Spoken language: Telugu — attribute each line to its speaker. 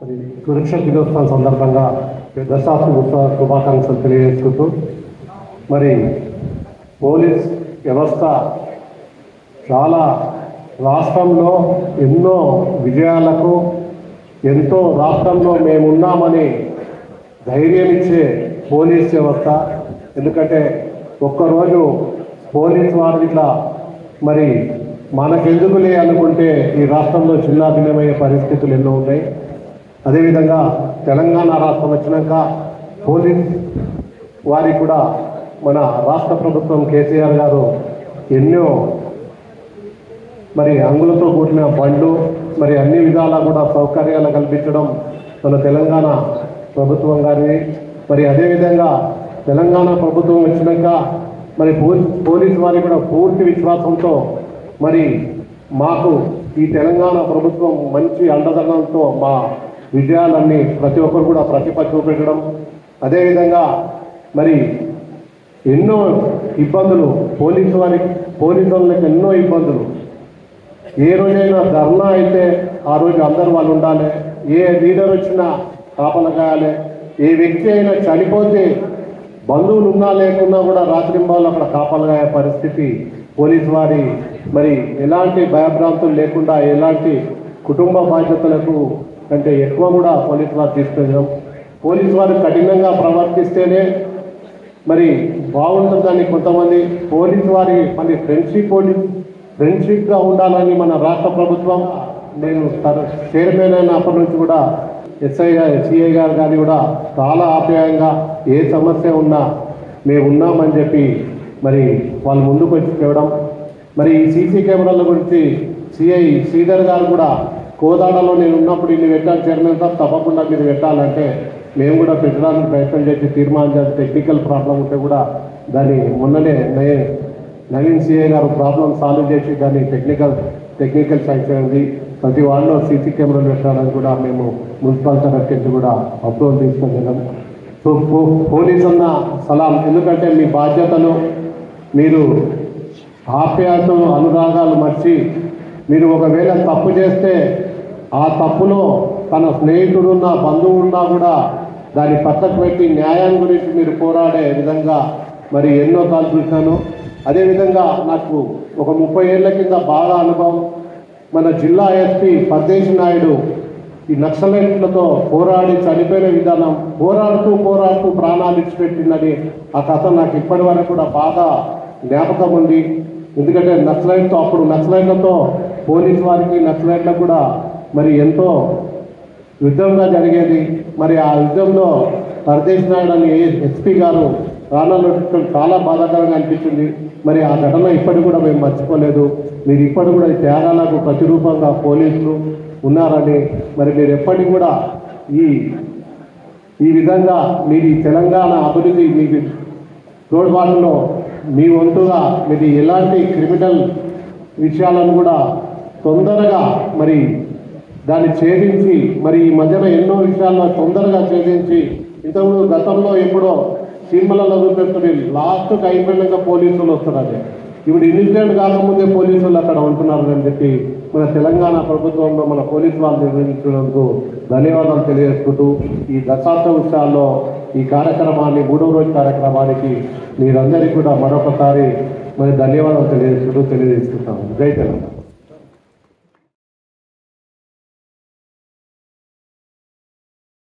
Speaker 1: మరి సురక్ష దినోత్సవం సందర్భంగా దశాబ్ది ఉత్సవ శుభాకాంక్షలు తెలియజేసుకుంటూ మరి పోలీస్ వ్యవస్థ చాలా రాష్ట్రంలో ఎన్నో విజయాలకు ఎంతో రాష్ట్రంలో మేమున్నామని ధైర్యం ఇచ్చే పోలీస్ వ్యవస్థ. ఎందుకంటే ఒక్కరోజు పోలీస్ వారు ఇట్లా మరి మనకెందుకులే అనుకుంటే ఈ రాష్ట్రంలో చిన్నాభిన్నమయ్యే పరిస్థితులు ఎన్నో ఉన్నాయి. అదేవిధంగా తెలంగాణ రాష్ట్రం వచ్చినాక పోలీస్ వారికి కూడా మన రాష్ట్ర ప్రభుత్వం కేసీఆర్ గారు ఎన్నో మరి అంగులతో కూడిన బండ్లు మరి అన్ని విధాలా కూడా సౌకర్యాలు కల్పించడం మన తెలంగాణ ప్రభుత్వం గారిని మరి అదేవిధంగా తెలంగాణ ప్రభుత్వం వచ్చినాక మరి పోలీస్ పోలీస్ వారికి కూడా పూర్తి విశ్వాసంతో మరి మాకు ఈ తెలంగాణ ప్రభుత్వం మంచి అండదండంతో మా విజయాలన్నీ ప్రతి ఒక్కరు కూడా ప్రతిభ చూపెట్టడం. అదేవిధంగా మరి ఎన్నో ఇబ్బందులు పోలీసు వారికి పోలీసు వాళ్ళకి ఎన్నో ఇబ్బందులు. ఏ రోజైనా ధర్నా అయితే ఆ రోజు అందరు వాళ్ళు ఉండాలి. ఏ లీడర్ వచ్చినా కాపల కాయాలి. ఏ వ్యక్తి అయినా చనిపోతే బంధువులు ఉన్నా లేకున్నా కూడా రాత్రింబాలు అక్కడ కాపలగాయ పరిస్థితి పోలీసు వారి మరి ఎలాంటి భయభ్రాంతులు లేకుండా ఎలాంటి కుటుంబ బాధ్యతలకు కంటే ఎక్కువ కూడా పోలీసు వారు తీసుకెళ్ళాం పోలీసు వారు కఠినంగా ప్రవర్తిస్తేనే మరి బాగుంటుందని కొంతమంది పోలీసు వారి మరి ఫ్రెండ్షిప్ పోలీస్ ఫ్రెండ్షిప్గా ఉండాలని మన రాష్ట్ర ప్రభుత్వం నేను చైర్మన్ అయిన అప్పటి నుంచి కూడా ఎస్ఐ గారు సిఐ గారు కానీ కూడా చాలా ఆప్యాయంగా ఏ సమస్య ఉన్నా మేము ఉన్నామని చెప్పి మరి వాళ్ళు ముందుకు వచ్చి తేవడం. మరి ఈ సీసీ కెమెరాల గురించి సిఐ శ్రీధర్ గారు కూడా కోదాడలో నేను ఉన్నప్పుడు ఇన్ని పెట్టాలి చైర్మన్ సార్ తప్పకుండా మీరు పెట్టాలంటే మేము కూడా పెట్టడానికి ప్రయత్నం చేసి తీర్మానం చేసి టెక్నికల్ ప్రాబ్లం ఉంటే కూడా దాన్ని మొన్ననే నయ- నవీన్ సిఐ గారు ప్రాబ్లం సాల్వ్ చేసి దాన్ని టెక్నికల్ టెక్నికల్ శాంక్షన్ అయింది ప్రతి వాళ్ళలో సీసీ కెమెరాలు పెట్టాలని కూడా మేము మున్సిపల్ తరఫు కూడా అప్రూవల్ తీసుకొని సో పో- పోలీస్ అన్న సలాం. ఎందుకంటే మీ బాధ్యతలు మీరు ఆప్యాయతలు అనురాగాలు మర్చి మీరు ఒకవేళ తప్పు చేస్తే ఆ తప్పులో తన స్నేహితుడున్నా బంధువున్నా కూడా దాన్ని పక్కకు పెట్టి న్యాయం గురించి మీరు పోరాడే విధంగా మరి ఎన్నో సార్లు చూశాను. అదేవిధంగా నాకు ఒక ముప్పై ఏళ్ళ కింద బాగా అనుభవం. మన జిల్లా ఎస్పీ పద్దేశ్ నాయుడు ఈ నక్సలైట్లతో పోరాడి చనిపోయిన విధానం పోరాడుతూ పోరాడుతూ ప్రాణాలు ఇచ్చిపెట్టిందని ఆ కథ నాకు ఇప్పటి వరకు కూడా బాగా జ్ఞాపకం ఉంది. ఎందుకంటే నక్సలైట్తో అప్పుడు నక్సలైట్లతో పోలీస్ వారికి నక్సలైట్లకు కూడా మరి ఎంతో యుద్ధంగా జరిగేది. మరి ఆ యుద్ధంలో పరదేశ్ నాయుడు అని ఎస్పీ గారు రాణాలు చాలా బాధాకరంగా అనిపించింది. మరి ఆ ఘటన ఇప్పటికి కూడా మేము మర్చిపోలేదు. మీరు ఇప్పటికి కూడా ఈ త్యాగాలకు ప్రతిరూపంగా పోలీసులు ఉన్నారని మరి మీరు ఎప్పటికి కూడా ఈ ఈ విధంగా మీరు ఈ తెలంగాణ అభివృద్ధి మీకు తోడ్పాటులో మీ వంతుగా మీరు ఎలాంటి క్రిమినల్ విషయాలను కూడా తొందరగా మరి దాన్ని ఛేదించి మరి ఈ మధ్యన ఎన్నో విషయాల్లో తొందరగా ఛేదించి ఇంతకుముందు గతంలో ఎప్పుడో సీమలలో చూపెడుతుంది లాస్ట్కి అయిపోయినాక పోలీసులు వస్తున్నారు. ఇప్పుడు ఇన్సిడెంట్ కాకముందే పోలీసులు అక్కడ ఉంటున్నారు అని చెప్పి మన తెలంగాణ ప్రభుత్వంలో మన పోలీసు వాళ్ళు నిర్వహించినందుకు ధన్యవాదాలు తెలియజేసుకుంటూ ఈ దశాబ్ద ఉత్సవాల్లో ఈ కార్యక్రమాన్ని మూడవ రోజు కార్యక్రమానికి మీరందరికీ కూడా మరొకసారి మరి ధన్యవాదాలు తెలియజేసుకుంటూ తెలియజేసుకుంటాము జై తెలంగాణ.